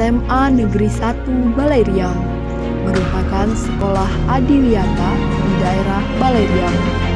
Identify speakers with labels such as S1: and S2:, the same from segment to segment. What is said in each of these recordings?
S1: SMA Negeri 1 Baleriam merupakan sekolah adiwiyata di daerah Baleriam.
S2: Bottles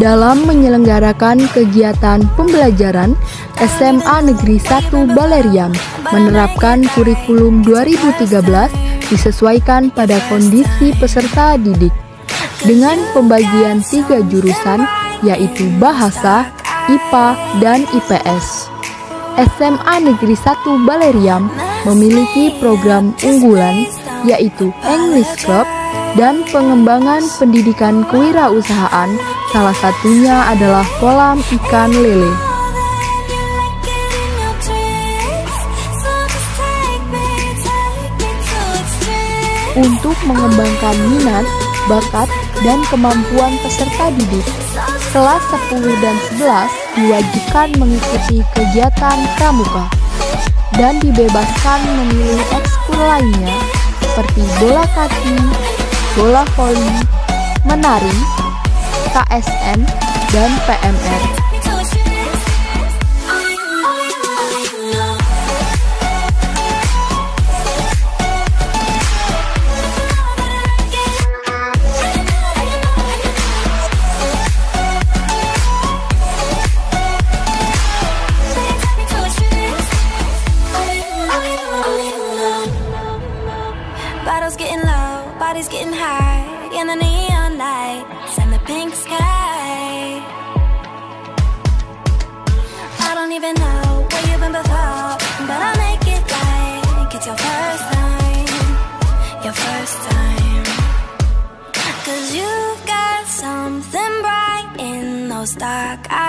S1: Dalam menyelenggarakan kegiatan pembelajaran, SMA Negeri 1 Baleriam menerapkan kurikulum 2013 disesuaikan pada kondisi peserta didik dengan pembagian tiga jurusan yaitu bahasa, IPA, dan IPS. SMA Negeri 1 Baleriam memiliki program unggulan yaitu English Club dan pengembangan pendidikan kewirausahaan salah satunya adalah kolam ikan lele. Untuk mengembangkan minat, bakat, dan kemampuan peserta didik, kelas 10 dan 11 diwajibkan mengikuti kegiatan pramuka dan dibebaskan memilih ekskul lainnya seperti bola kaki, bola voli, menari, KSN, dan PMR.
S2: Bottles getting low, bodies getting high in the neon those dark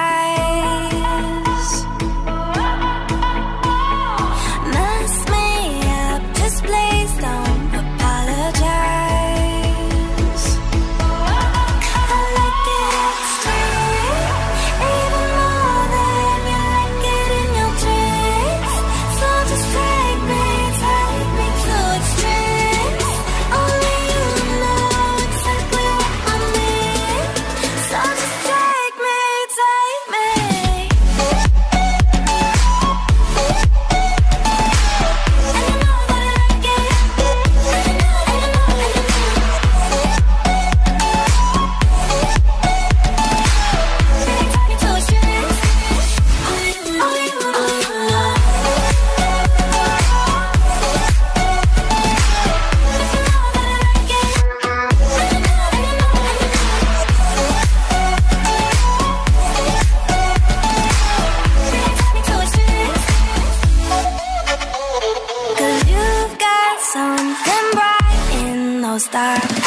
S2: 哒。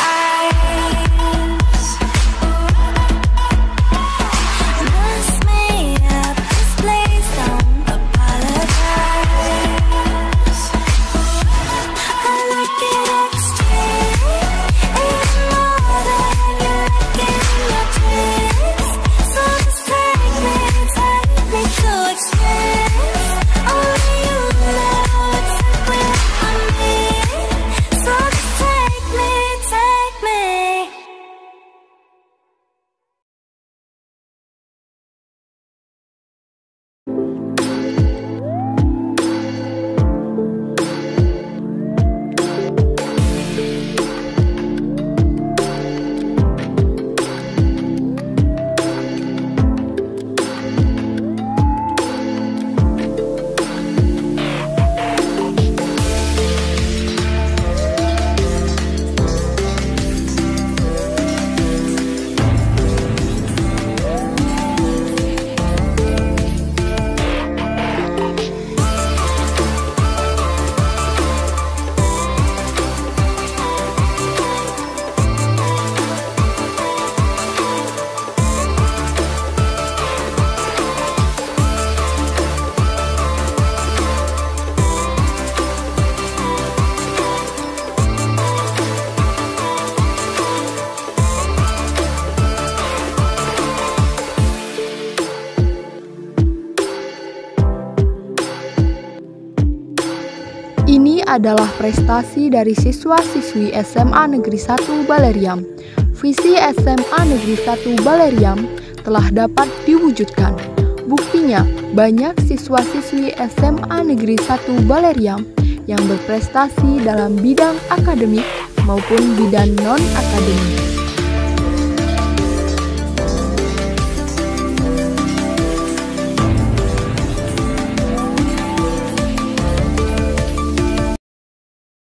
S1: Adalah prestasi dari siswa-siswi SMA Negeri 1 Baleriam. Visi SMA Negeri 1 Baleriam telah dapat diwujudkan. Buktinya, banyak siswa-siswi SMA Negeri 1 Baleriam yang berprestasi dalam bidang akademik maupun bidang non-akademik.